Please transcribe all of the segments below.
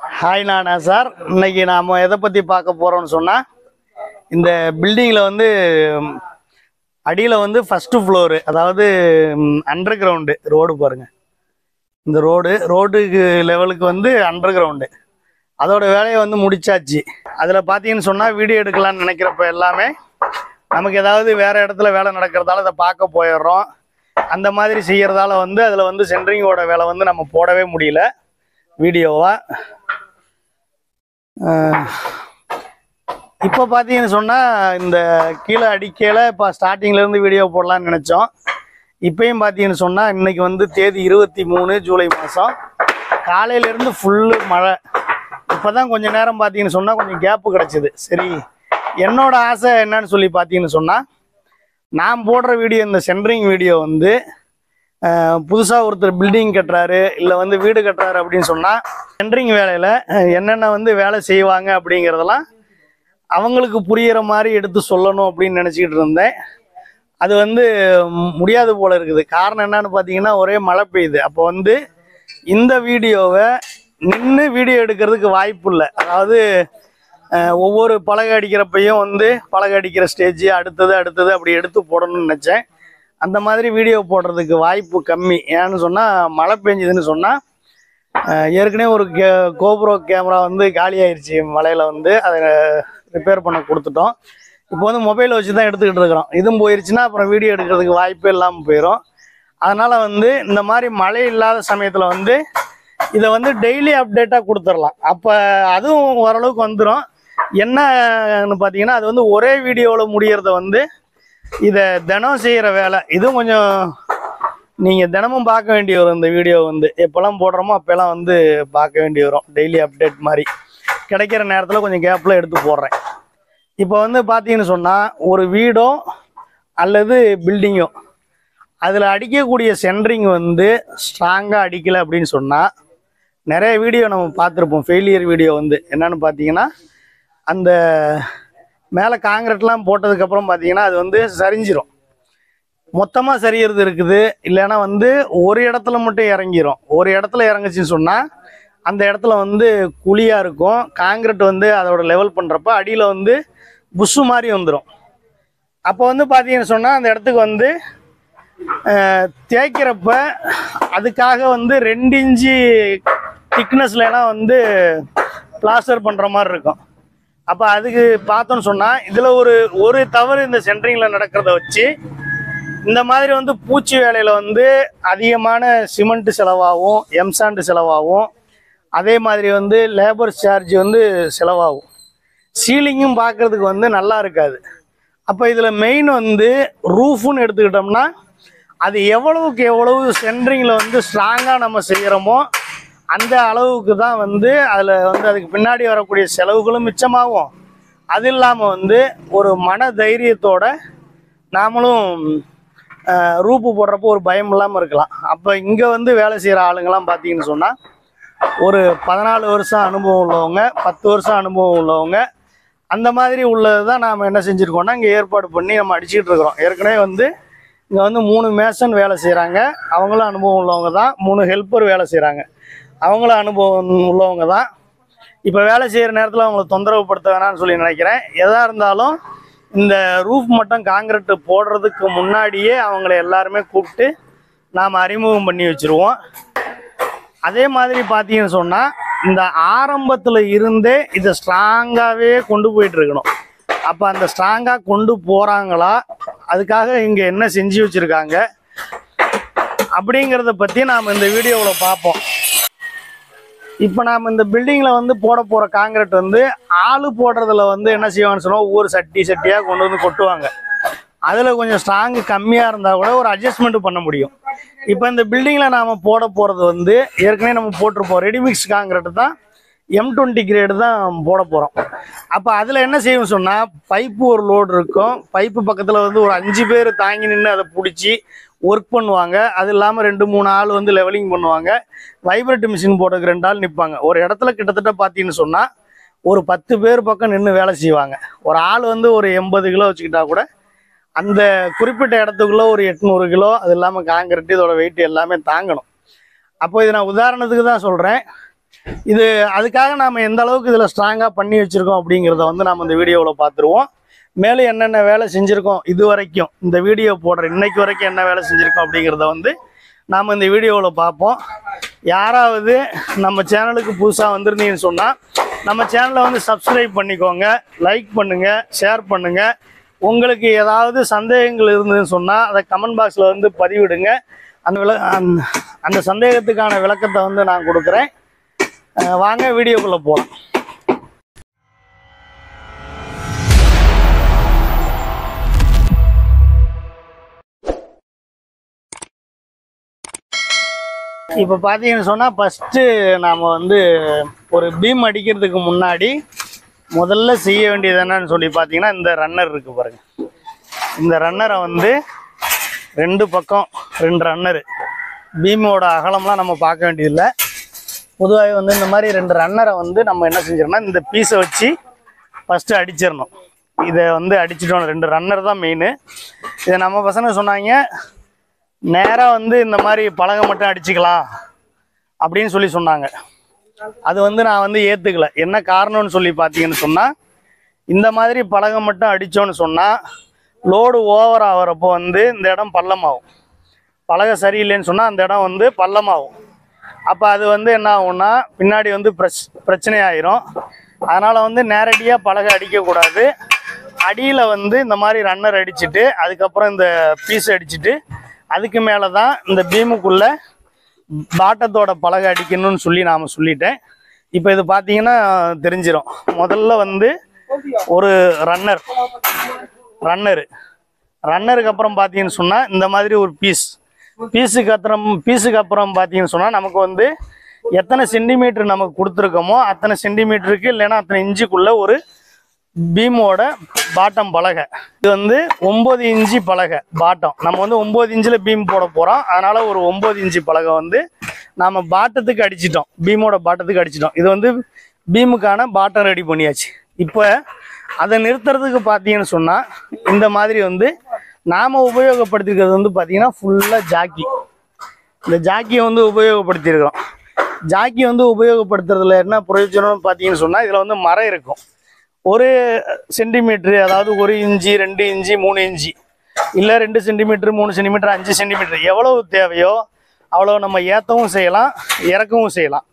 Hi நானா sir இன்னைக்கு நாம் எதை பற்றி பார்க்க போகிறோம்னு சொன்னால் இந்த பில்டிங்கில் வந்து அடியில் வந்து ஃபஸ்ட்டு ஃப்ளோரு அதாவது அண்டர் கிரவுண்டு ரோடு பாருங்கள் இந்த ரோடு ரோடுக்கு லெவலுக்கு வந்து அண்டர் கிரவுண்டு அதோட வேலையை வந்து முடிச்சாச்சு. அதில் பார்த்தீங்கன்னு சொன்னால் வீடியோ எடுக்கலாம்னு நினைக்கிறப்ப எல்லாமே நமக்கு ஏதாவது வேறு இடத்துல வேலை நடக்கிறதால அதை பார்க்க போயிடுறோம். அந்த மாதிரி செய்கிறதால வந்து அதில் வந்து சென்ட்ரிங்கோட வேலை வந்து நம்ம போடவே முடியல. வீடியோவாக இப்போ பார்த்தீங்கன்னு சொன்னால் இந்த கீழே அடிக்கையில் இப்போ ஸ்டார்டிங்லேருந்து வீடியோ போடலான்னு நினச்சோம். இப்பயும் பார்த்தீங்கன்னு சொன்னால் இன்றைக்கி வந்து தேதி இருபத்தி மூணு ஜூலை மாதம் காலையிலேருந்து ஃபுல்லு மழை. இப்போ தான் கொஞ்சம் நேரம் பார்த்தீங்கன்னு சொன்னால் கொஞ்சம் கேப்பு கிடச்சிது. சரி என்னோட ஆசை என்னன்னு சொல்லி பார்த்தீங்கன்னு சொன்னால் நான் போடுற வீடியோ இந்த சென்ட்ரிங் வீடியோ வந்து புதுசாக ஒருத்தர் பில்டிங் கட்டுறாரு இல்லை வந்து வீடு கட்டுறாரு அப்படின்னு சொன்னால் சென்ட்ரிங் வேலையில் என்னென்ன வந்து வேலை செய்வாங்க அப்படிங்கிறதெல்லாம் அவங்களுக்கு புரியிற மாதிரி எடுத்து சொல்லணும் அப்படின்னு நினச்சிக்கிட்டு இருந்தேன். அது வந்து முடியாது போல இருக்குது. காரணம் என்னன்னு பார்த்தீங்கன்னா ஒரே மழை பெய்யுது. அப்போ வந்து இந்த வீடியோவை நின்று வீடியோ எடுக்கிறதுக்கு வாய்ப்பு இல்லை. அதாவது ஒவ்வொரு பலகை அடிக்கிறப்பையும் வந்து பலகை அடிக்கிற ஸ்டேஜ் அடுத்தது அடுத்தது அப்படி எடுத்து போடணும்னு நினச்சேன். அந்த மாதிரி வீடியோ போடுறதுக்கு வாய்ப்பு கம்மி. ஏன்னு சொன்னால் மழை பெஞ்சுதுன்னு சொன்னால் ஏற்கனவே ஒரு கே கோப்ரோ கேமரா வந்து காலி ஆயிடுச்சு மழையில் வந்து. அதை ரிப்பேர் பண்ண கொடுத்துட்டோம். இப்போ வந்து மொபைல் வச்சு தான் எடுத்துக்கிட்டு இருக்கிறோம். இதுவும் போயிருச்சுன்னா அப்புறம் வீடியோ எடுக்கிறதுக்கு வாய்ப்பே இல்லாமல் போயிடும் அதனால் வந்து இந்த மாதிரி மழை இல்லாத சமயத்தில் வந்து இதை வந்து டெய்லி அப்டேட்டாக கொடுத்துடலாம். அப்போ அதுவும் ஓரளவுக்கு வந்துடும் என்னன்னு பார்த்தீங்கன்னா அது வந்து ஒரே வீடியோவில் முடிகிறத வந்து இதை தினம் செய்கிற வேலை. இதுவும் கொஞ்சம் நீங்கள் தினமும் பார்க்க வேண்டி வரும் இந்த வீடியோ வந்து. எப்போல்லாம் போடுறோமோ அப்போல்லாம் வந்து பார்க்க வேண்டி வரும். டெய்லி அப்டேட் மாதிரி. கிடைக்கிற நேரத்தில் கொஞ்சம் கேப்பில் எடுத்து போடுறேன். இப்போ வந்து பார்த்தீங்கன்னு சொன்னால் ஒரு வீடோ அல்லது பில்டிங்கோ அதில் அடிக்கக்கூடிய சென்ட்ரிங் வந்து ஸ்ட்ராங்காக அடிக்கலை அப்படின்னு சொன்னால் நிறைய வீடியோ நம்ம பார்த்துருப்போம். ஃபெயிலியர் வீடியோ வந்து. என்னன்னு பார்த்தீங்கன்னா அந்த மேலே காங்கிரட்லாம் போட்டதுக்கப்புறம் பார்த்தீங்கன்னா அது வந்து சரிஞ்சிரும். மொத்தமாக சரியறது இருக்குது. இல்லைன்னா வந்து ஒரு இடத்துல மட்டும் இறங்கிரும். ஒரு இடத்துல இறங்குச்சின்னு சொன்னால் அந்த இடத்துல வந்து குழியாக இருக்கும். காங்கிரட் வந்து அதோட லெவல் பண்ணுறப்ப அடியில் வந்து புஷ்ஷு மாதிரி வந்துடும் அப்போ வந்து பார்த்தீங்கன்னு சொன்னால் அந்த இடத்துக்கு வந்து தேய்க்கிறப்ப அதுக்காக வந்து ரெண்டு இன்ச்சு திக்னஸ்லாம் வந்து பிளாஸ்டர் பண்ணுற மாதிரி இருக்கும். அப்போ அதுக்கு பார்த்தோன்னு சொன்னால் இதில் ஒரு ஒரு தவறு இந்த சென்ட்ரிங்கில் நடக்கிறத வச்சு இந்த மாதிரி வந்து பூச்சி வேலையில் வந்து அதிகமான சிமெண்ட் செலவாகும் எம்சாண்டு செலவாகும். அதே மாதிரி வந்து லேபர் சார்ஜ் வந்து செலவாகும். சீலிங்கும் பார்க்கறதுக்கு வந்து நல்லா இருக்காது. அப்போ இதில் மெயின் வந்து ரூஃப்னு எடுத்துக்கிட்டோம்னா அது எவ்வளவுக்கு எவ்வளவு சென்ட்ரிங்கில் வந்து ஸ்ட்ராங்காக நம்ம செய்கிறோமோ அந்த அளவுக்கு தான் வந்து அதில் வந்து அதுக்கு பின்னாடி வரக்கூடிய செலவுகளும் மிச்சமாகும். அது இல்லாமல் வந்து ஒரு மன தைரியத்தோட நாமளும் ரூப்பு போடுறப்போ ஒரு பயம் இல்லாமல் இருக்கலாம். அப்போ இங்கே வந்து வேலை செய்கிற ஆளுங்கள்லாம் பார்த்தீங்கன்னு சொன்னால் ஒரு பதினாலு வருஷம் அனுபவம் உள்ளவங்க பத்து வருஷம் அனுபவம் உள்ளவங்க அந்த மாதிரி உள்ளது தான் நாம் என்ன செஞ்சுருக்கோம்னா இங்கே ஏற்பாடு பண்ணி நம்ம அடிச்சுட்டு இருக்கிறோம். ஏற்கனவே வந்து இங்கே வந்து மூணு மேசன் வேலை செய்கிறாங்க அவங்களும் அனுபவம் உள்ளவங்க தான் மூணு ஹெல்ப்பர் வேலை செய்கிறாங்க அவங்களும் அனுபவம் உள்ளவங்க தான். இப்போ வேலை செய்கிற நேரத்தில் அவங்கள தொந்தரவு படுத்த வேணாம்னு சொல்லி நினைக்கிறேன். எதாக இருந்தாலும் இந்த ரூஃப் மட்டும் காங்கிரட்டு போடுறதுக்கு முன்னாடியே அவங்கள எல்லாருமே கூப்பிட்டு நாம் அறிமுகம் பண்ணி வச்சுருவோம். அதே மாதிரி பார்த்தீங்கன்னு சொன்னால் இந்த ஆரம்பத்தில் இருந்தே இதை ஸ்ட்ராங்காகவே கொண்டு போயிட்டு இருக்கணும். அப்போ அந்த ஸ்ட்ராங்காக கொண்டு போகிறாங்களா அதுக்காக இங்கே என்ன செஞ்சு வச்சுருக்காங்க? அப்படிங்கிறத பற்றி நாம் இந்த வீடியோவில் பார்ப்போம். இப்போ நாம் இந்த பில்டிங்கில் வந்து போட போகிற காங்கிரீட் வந்து ஆளு போடுறதுல வந்து என்ன செய்வாங்கன்னு சொன்னால் ஒவ்வொரு சட்டி சட்டியாக கொண்டு வந்து கொட்டுவாங்க. அதில் கொஞ்சம் ஸ்ட்ராங்கு கம்மியாக இருந்தால் கூட ஒரு அட்ஜஸ்ட்மெண்ட் பண்ண முடியும். இப்போ இந்த பில்டிங்கில் நாம் போட போகிறது வந்து ஏற்கனவே நம்ம போட்டிருப்போம். ரெடிமிக்ஸ் காங்கிரீட் தான் எம் டுவெண்ட்டி கிரேடு தான் போட போகிறோம் அப்போ அதில் என்ன செய்யணும்னு சொன்னால் பைப்பு ஒரு லோடு இருக்கும். பைப்பு பக்கத்தில் வந்து ஒரு அஞ்சு பேர் தாங்கி நின்று அதை பிடிச்சி ஒர்க் பண்ணுவாங்க. அது இல்லாமல் ரெண்டு மூணு ஆள் வந்து லெவலிங் பண்ணுவாங்க. வைப்ரேட் மிஷின் போடுறதுக்கு ரெண்டு ஆள் நிற்பாங்க ஒரு இடத்துல கிட்டத்தட்ட பார்த்தீங்கன்னு சொன்னால் ஒரு பத்து பேர் பக்கம் நின்று வேலை செய்வாங்க. ஒரு ஆள் வந்து ஒரு எண்பது கிலோ வச்சுக்கிட்டா கூட அந்த குறிப்பிட்ட இடத்துக்குள்ளே ஒரு எட்நூறு கிலோ அது இல்லாமல் காங்கிரீட் இதோட வெயிட் எல்லாமே தாங்கணும். அப்போ இது நான் உதாரணத்துக்கு தான் சொல்கிறேன் இது அதுக்காக நாம் எந்த அளவுக்கு இதில் ஸ்ட்ராங்காக பண்ணி வச்சுருக்கோம் அப்படிங்கிறத வந்து நாம் இந்த வீடியோவில் பார்த்துருவோம். மேலும் என்னென்ன வேலை செஞ்சுருக்கோம் இது வரைக்கும் இந்த வீடியோ போடுற இன்னைக்கு வரைக்கும் என்ன வேலை செஞ்சுருக்கோம் அப்படிங்கிறத வந்து நாம் இந்த வீடியோவில் பார்ப்போம். யாராவது நம்ம சேனலுக்கு புதுசாக வந்திருந்தீங்கன்னு சொன்னால் நம்ம சேனலை வந்து சப்ஸ்கிரைப் பண்ணிக்கோங்க லைக் பண்ணுங்கள் ஷேர் பண்ணுங்கள் உங்களுக்கு ஏதாவது சந்தேகங்கள் இருந்ததுன்னு சொன்னால் அதை கமெண்ட் பாக்ஸில் வந்து பதிவிடுங்க. அந்த விள அந்த- அந்த சந்தேகத்துக்கான விளக்கத்தை வந்து நான் கொடுக்குறேன். வாங்க வீடியோக்குள்ளே போகலாம் இப்போ பார்த்தீங்கன்னு சொன்னால் ஃபஸ்ட்டு நாம் வந்து ஒரு பீம் அடிக்கிறதுக்கு முன்னாடி முதல்ல செய்ய வேண்டியது என்னன்னு சொல்லி பார்த்தீங்கன்னா இந்த ரன்னர் இருக்குது பாருங்கள் இந்த ரன்னரை வந்து ரெண்டு பக்கம் ரெண்டு ரன்னரு பீமோட அகலம்லாம் நம்ம பார்க்க வேண்டியதில்லை. பொதுவாக வந்து இந்த மாதிரி ரெண்டு ரன்னரை வந்து நம்ம என்ன செஞ்சிடணும்னா இந்த பீஸை வச்சு ஃபஸ்ட்டு அடிச்சிடணும். இதை வந்து அடிச்சிட்டோம் ரெண்டு ரன்னர் தான் மெயின் இதை நம்ம பசங்க சொன்னாங்க நேராக வந்து இந்த மாதிரி பலகை மட்டும் அடிச்சுக்கலாம் அப்படின்னு சொல்லி சொன்னாங்க. அது வந்து நான் வந்து ஏற்றுக்கல என்ன காரணம்னு சொல்லி பார்த்தீங்கன்னு சொன்னால் இந்த மாதிரி பலகை மட்டும் அடித்தோன்னு சொன்னால் லோடு ஓவர் ஆகிறப்போ வந்து இந்த இடம் பள்ளமாகும். பழக சரியில்லைன்னு சொன்னால் அந்த இடம் வந்து பள்ளமாகும். அப்போ அது வந்து என்ன ஆகும்னா பின்னாடி வந்து பிரச் பிரச்சனை ஆயிரும். அதனால் வந்து நேரடியாக பழக அடிக்கக்கூடாது. அடியில் வந்து இந்த மாதிரி ரன்னர் அடிச்சுட்டு அதுக்கப்புறம் இந்த பீஸ் அடிச்சுட்டு அதுக்கு மேலே தான் இந்த பீமுக்குள்ளே பாட்டத்தோட பலகை அடிக்கணும்னு சொல்லி நாம் சொல்லிட்டேன். இப்போ இது பார்த்தீங்கன்னா தெரிஞ்சிடும் முதல்ல வந்து ஒரு ரன்னர் ரன்னரு ரன்னருக்கு அப்புறம் பார்த்தீங்கன்னு சொன்னால் இந்த மாதிரி ஒரு பீஸ் பீஸுக்கு அப்புறம் பீஸுக்கு அப்புறம் பார்த்தீங்கன்னு சொன்னால் நமக்கு வந்து எத்தனை சென்டிமீட்டர் நமக்கு கொடுத்துருக்கோமோ அத்தனை சென்டிமீட்டருக்கு இல்லைன்னா அத்தனை இன்ச்சுக்குள்ளே ஒரு பீமோட பாட்டம் பலகை. இது வந்து ஒம்பது இன்ச்சு பலகை பாட்டம். நம்ம வந்து ஒம்பது இன்ச்சில் பீம் போட போகிறோம் அதனால் ஒரு ஒம்பது இன்ச்சு பலகை வந்து நாம் பாட்டத்துக்கு அடிச்சிட்டோம். பீமோட பாட்டத்துக்கு அடிச்சிட்டோம். இது வந்து பீமுக்கான பாட்டம் ரெடி பண்ணியாச்சு. இப்போ அதை நிறுத்துறதுக்கு பார்த்தீங்கன்னு சொன்னால் இந்த மாதிரி வந்து நாம் உபயோகப்படுத்திருக்கிறது வந்து பார்த்தீங்கன்னா ஃபுல்லாக ஜாக்கி. இந்த ஜாக்கியை வந்து உபயோகப்படுத்தியிருக்கிறோம். ஜாக்கி வந்து உபயோகப்படுத்துறதுல என்ன பிரயோஜனம்னு பார்த்தீங்கன்னு சொன்னால் இதில் வந்து மரம் இருக்கும். ஒரு சென்டிமீட்ரு அதாவது ஒரு இன்ச்சு ரெண்டு இன்ச்சு மூணு இன்ச்சு இல்லை ரெண்டு சென்டிமீட்ரு மூணு சென்டிமீட்டர் அஞ்சு சென்டிமீட்டர் எவ்வளவு தேவையோ அவ்வளோ நம்ம ஏற்றவும் செய்யலாம் இறக்கவும் செய்யலாம்.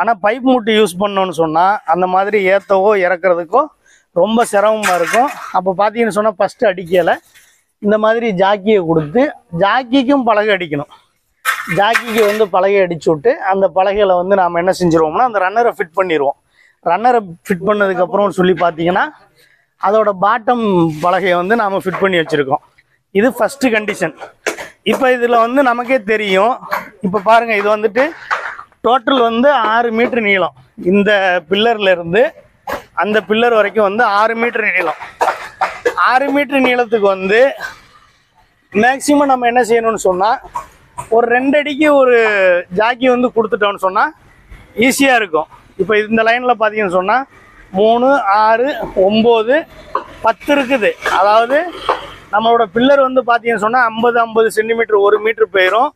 ஆனால் பைப் மூட்டு யூஸ் பண்ணோன்னு சொன்னால் அந்த மாதிரி ஏற்றவோ இறக்குறதுக்கோ ரொம்ப சிரமமாக இருக்கும். அப்போ பார்த்தீங்கன்னு சொன்னால் ஃபஸ்ட்டு அடிக்கலை. இந்த மாதிரி ஜாக்கியை கொடுத்து ஜாக்கிக்கும் பலகை அடிக்கணும். ஜாக்கிக்கு வந்து பலகை அடிச்சு விட்டு அந்த பலகையில் வந்து நாம் என்ன செஞ்சுருவோம்னா அந்த ரன்னரை ஃபிட் பண்ணிடுவோம் ரன்னரை ஃபிட் பண்ணதுக்கப்புறம் சொல்லி பார்த்தீங்கன்னா அதோட பாட்டம் பலகையை வந்து நாம் ஃபிட் பண்ணி வச்சுருக்கோம். இது ஃபஸ்ட்டு கண்டிஷன் இப்போ இதில் வந்து நமக்கே தெரியும். இப்போ பாருங்கள் இது வந்துட்டு டோட்டல் வந்து ஆறு மீட்ரு நீளம். இந்த பில்லர்லேருந்து அந்த பில்லர் வரைக்கும் வந்து ஆறு மீட்ரு நீளம். ஆறு மீட்ரு நீளத்துக்கு வந்து மேக்சிமம் நம்ம என்ன செய்யணும்னு சொன்னால் ஒரு ரெண்டு அடிக்கு ஒரு ஜாக்கி வந்து கொடுத்துட்டோம்னு சொன்னால் ஈஸியாக இருக்கும். இப்போ இந்த லைனில் பார்த்தீங்கன்னு சொன்னால் மூணு ஆறு ஒம்பது பத்து இருக்குது. அதாவது நம்மளோட பில்லர் வந்து பார்த்தீங்கன்னு சொன்னால் ஐம்பது ஐம்பது சென்டிமீட்டர் ஒரு மீட்ரு போயிடும்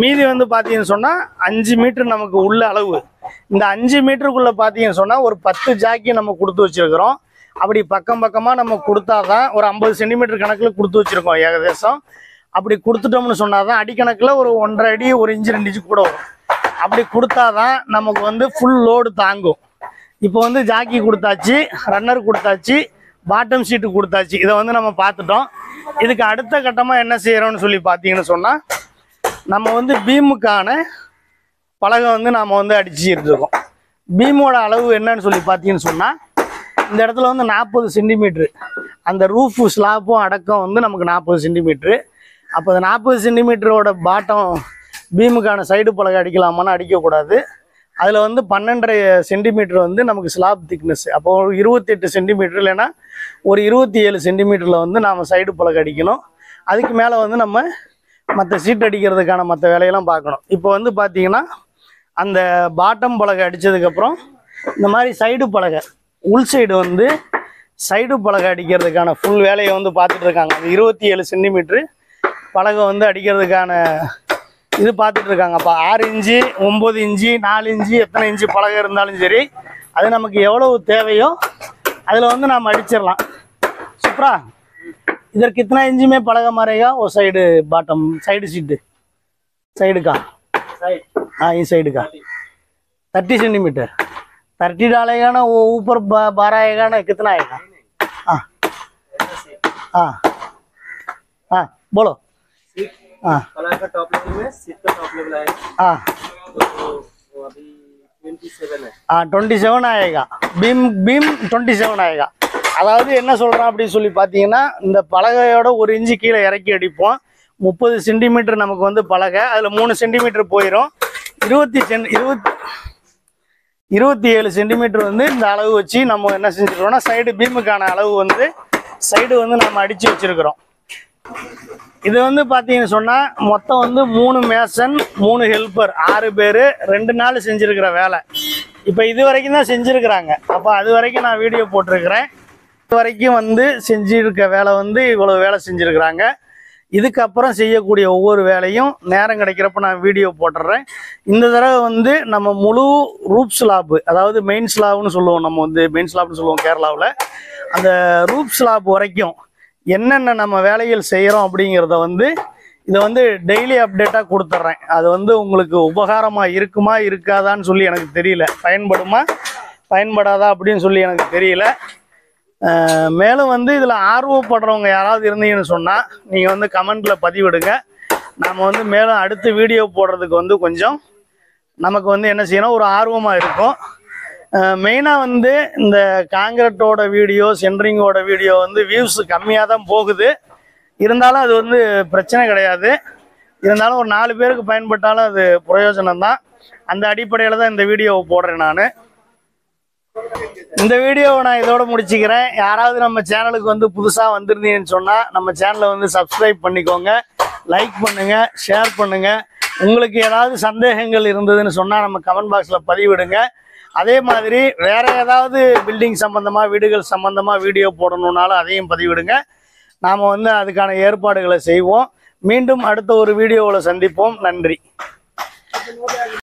மீதி வந்து பார்த்தீங்கன்னு சொன்னால் அஞ்சு மீட்ரு நமக்கு உள்ள அளவு. இந்த அஞ்சு மீட்டருக்குள்ளே பார்த்தீங்கன்னு சொன்னால் ஒரு பத்து ஜாக்கி நம்ம கொடுத்து வச்சிருக்கிறோம். அப்படி பக்கம் பக்கமாக நம்ம கொடுத்தா தான் ஒரு ஐம்பது சென்டிமீட்டர் கணக்கில் கொடுத்து வச்சுருக்கோம் ஏகதேசம். அப்படி கொடுத்துட்டோம்னு சொன்னால் தான் அடிக்கணக்கில் ஒரு ஒன்றரை அடி ஒரு இன்ச்சு ரெண்டு இன்ச்சு கூட வரும். அப்படி கொடுத்தாதான் நமக்கு வந்து ஃபுல் லோடு தாங்கும். இப்போ வந்து ஜாக்கி கொடுத்தாச்சு ரன்னர் கொடுத்தாச்சு பாட்டம் சீட்டு கொடுத்தாச்சு. இதை வந்து நம்ம பார்த்துட்டோம். இதுக்கு அடுத்த கட்டமாக என்ன செய்கிறோம்னு சொல்லி பார்த்தீங்கன்னு சொன்னால் நம்ம வந்து பீமுக்கான பலகை வந்து நாம் வந்து அடிச்சுட்டு இருக்கோம். பீமோட அளவு என்னன்னு சொல்லி பார்த்தீங்கன்னு சொன்னால் இந்த இடத்துல வந்து நாற்பது சென்டிமீட்ரு அந்த ரூஃபு ஸ்லாப்பும் அடக்கம் வந்து நமக்கு நாற்பது சென்டிமீட்ரு அப்போ அந்த நாற்பது சென்டிமீட்டரோட பாட்டம் பீமுக்கான சைடு பலகை அடிக்கலாமான்னு அடிக்கக்கூடாது. அதில் வந்து பன்னெண்டரை சென்டிமீட்டர் வந்து நமக்கு ஸ்லாப் திக்னஸ் அப்போ ஒரு இருபத்தெட்டு சென்டிமீட்டர் இல்லைன்னா ஒரு இருபத்தி ஏழு சென்டிமீட்டரில் வந்து நாம் சைடு பலகை அடிக்கணும். அதுக்கு மேலே வந்து நம்ம மற்ற சீட் அடிக்கிறதுக்கான மற்ற வேலையெல்லாம் பார்க்கணும். இப்போ வந்து பார்த்தீங்கன்னா அந்த பாட்டம் பலகை அடித்ததுக்கப்புறம் இந்த மாதிரி சைடு பலகை உள் சைடு வந்து சைடு பலகை அடிக்கிறதுக்கான ஃபுல் வேலையை வந்து பார்த்துட்டு இருக்காங்க. இருபத்தி ஏழு சென்டிமீட்ரு பலகை வந்து அடிக்கிறதுக்கான இது பார்த்துட்டு இருக்காங்கப்பா ஆறு இன்ச்சு ஒம்பது இன்ச்சு நாலு இன்ச்சு எத்தனை இன்ச்சு பலகை இருந்தாலும் சரி அது நமக்கு எவ்வளவு தேவையோ அதில் வந்து நாம் அடிச்சிடலாம் சூப்பரா इधर कितना इंच में पड़ेगा मारेगा वो side bottom side seat side का साइड हाँ इस साइड का थर्टी सेंटीमीटर थर्टी डालेगा ना वो ऊपर बा- बारह आएगा ना कितना आएगा हाँ हाँ हाँ बोलो सीट हाँ कलर का टॉप लेवल में सीट का टॉप लेवल आएगा हाँ तो वो अभी ट्वेंटी सेवन है हाँ twenty seven ஆயேகா beam beam twenty seven ஆயேகா அதாவது என்ன சொல்கிறோம் அப்படின்னு சொல்லி பார்த்தீங்கன்னா இந்த பலகையோட ஒரு இன்ச்சு கீழே இறக்கி அடிப்போம் முப்பது சென்டிமீட்டர் நமக்கு வந்து பலகை அதில் மூணு சென்டிமீட்டர் போயிடும் இருபத்தி சென் இருபத்தி இருபத்தி ஏழு சென்டிமீட்டர் வந்து இந்த அளவு வச்சு நம்ம என்ன செஞ்சுருக்கோம்னா சைடு பீமுக்கான அளவு வந்து சைடு வந்து நம்ம அடித்து வச்சுருக்கிறோம் இது வந்து பார்த்தீங்கன்னு சொன்னால் மொத்தம் வந்து மூணு மேசன் மூணு ஹெல்ப்பர் ஆறு பேர் ரெண்டு நாள் செஞ்சுருக்கிற வேலை. இப்போ இது வரைக்கும் தான் செஞ்சுருக்கிறாங்க. அப்போ அது வரைக்கும் நான் வீடியோ போட்டிருக்கிறேன். இது வரைக்கும் வந்து செஞ்சுருக்க வேலை வந்து இவ்வளோ வேலை செஞ்சுருக்கிறாங்க. இதுக்கப்புறம் செய்யக்கூடிய ஒவ்வொரு வேலையும் நேரம் கிடைக்கிறப்ப நான் வீடியோ போட்டுடுறேன் இந்த தடவை வந்து நம்ம முழு ரூப் ஸ்லாப் அதாவது மெயின் ஸ்லாப்னு சொல்லுவோம் நம்ம வந்து மெயின் ஸ்லாப்னு சொல்லுவோம் கேரளாவில். அந்த ரூப் ஸ்லாப் வரைக்கும் என்னென்ன நம்ம வேலைகள் செய்கிறோம் அப்படிங்கிறத வந்து இதை வந்து டெய்லி அப்டேட்டாக கொடுத்துட்றேன். அது வந்து உங்களுக்கு உபகாரமாக இருக்குமா இருக்காதான்னு சொல்லி எனக்கு தெரியல. பயன்படுமா பயன்படாதா அப்படின்னு சொல்லி எனக்கு தெரியல. மேலும் வந்து இதில் ஆர்வப்படுறவங்க யாராவது இருந்தீங்கன்னு சொன்னால் நீங்கள் வந்து கமெண்ட்டில் பதிவிடுங்க. நாம் வந்து மேலும் அடுத்து வீடியோ போடுறதுக்கு வந்து கொஞ்சம் நமக்கு வந்து என்ன செய்யணும் ஒரு ஆர்வமாக இருக்கும். மெயினாக வந்து இந்த காங்கிரட்டோட வீடியோ சென்ட்ரிங்கோட வீடியோ வந்து வியூஸ் கம்மியாக தான் போகுது. இருந்தாலும் அது வந்து பிரச்சனை கிடையாது. இருந்தாலும் ஒரு நாலு பேருக்கு பயன்பட்டாலும் அது பிரயோஜனம் தான் அந்த அடிப்படையில் தான் இந்த வீடியோவை போடுறேன் நான். இந்த வீடியோவை நான் இதோட முடிச்சுக்கிறேன். யாராவது நம்ம சேனலுக்கு வந்து புதுசாக வந்திருந்தீங்கன்னு சொன்னால் நம்ம சேனலை வந்து சப்ஸ்கிரைப் பண்ணிக்கோங்க. லைக் பண்ணுங்கள் ஷேர் பண்ணுங்கள் உங்களுக்கு ஏதாவது சந்தேகங்கள் இருந்ததுன்னு சொன்னால் நம்ம கமெண்ட் பாக்ஸில் பதிவிடுங்க. அதே மாதிரி வேற ஏதாவது பில்டிங் சம்பந்தமா வீடுகள் சம்பந்தமா வீடியோ போடணுன்னாலும் அதையும் பதிவிடுங்க. நாம் வந்து அதுக்கான ஏற்பாடுகளை செய்வோம். மீண்டும் அடுத்த ஒரு வீடியோவில் சந்திப்போம். நன்றி.